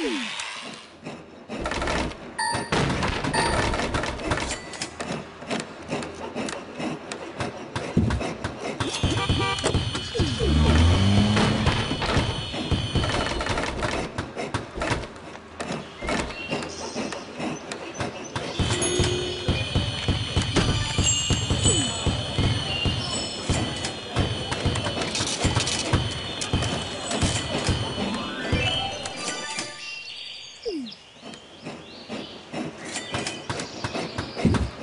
Woo! Amen.